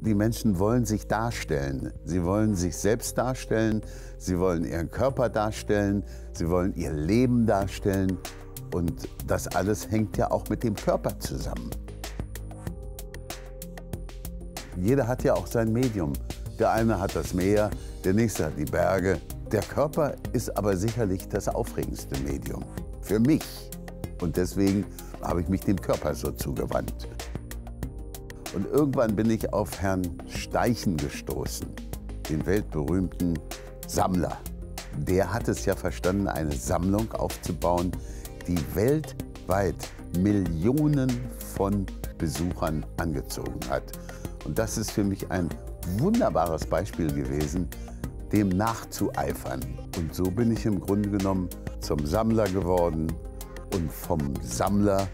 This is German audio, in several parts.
Die Menschen wollen sich darstellen. Sie wollen sich selbst darstellen. Sie wollen ihren Körper darstellen. Sie wollen ihr Leben darstellen. Und das alles hängt ja auch mit dem Körper zusammen. Jeder hat ja auch sein Medium. Der eine hat das Meer, der nächste hat die Berge. Der Körper ist aber sicherlich das aufregendste Medium. Für mich. Und deswegen habe ich mich dem Körper so zugewandt. Und irgendwann bin ich auf Herrn Steichen gestoßen, den weltberühmten Sammler. Der hat es ja verstanden, eine Sammlung aufzubauen, die weltweit Millionen von Besuchern angezogen hat. Und das ist für mich ein wunderbares Beispiel gewesen, dem nachzueifern. Und so bin ich im Grunde genommen zum Sammler geworden und vom Sammler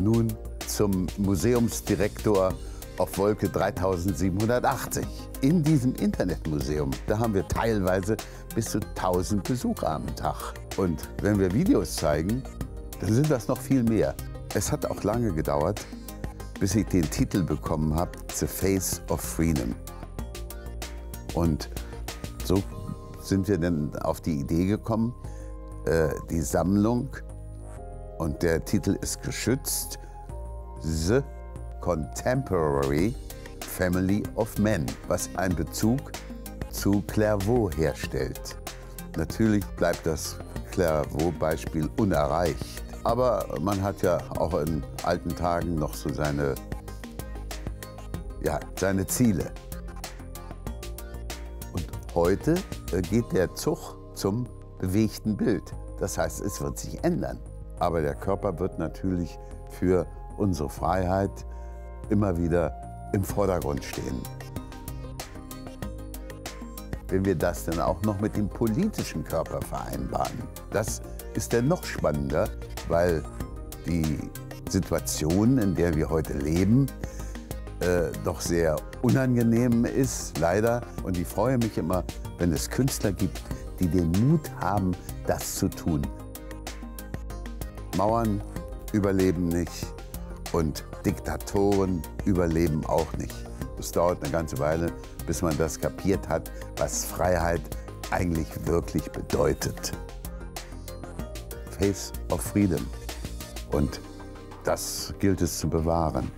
nun zum Museumsdirektor auf Wolke 3780. In diesem Internetmuseum, da haben wir teilweise bis zu 1000 Besucher am Tag. Und wenn wir Videos zeigen, dann sind das noch viel mehr. Es hat auch lange gedauert, bis ich den Titel bekommen habe, The Face of Freedom. Und so sind wir dann auf die Idee gekommen, äh, die Sammlung, und der Titel ist geschützt, The Contemporary Family of Men, was einen Bezug zu Clairvaux herstellt. Natürlich bleibt das Clairvaux-Beispiel unerreicht. Aber man hat ja auch in alten Tagen noch so seine, ja, seine Ziele. Und heute äh, geht der Zug zum bewegten Bild. Das heißt, es wird sich ändern. Aber der Körper wird natürlich für unsere Freiheit immer wieder im Vordergrund stehen. Wenn wir das dann auch noch mit dem politischen Körper vereinbaren, das ist dann noch spannender, weil die Situation, in der wir heute leben, äh, doch sehr unangenehm ist, leider. Und ich freue mich immer, wenn es Künstler gibt, die den Mut haben, das zu tun. Mauern überleben nicht und Diktatoren überleben auch nicht. Es dauert eine ganze Weile, bis man das kapiert hat, was Freiheit eigentlich wirklich bedeutet. Face of Freedom. Und das gilt es zu bewahren.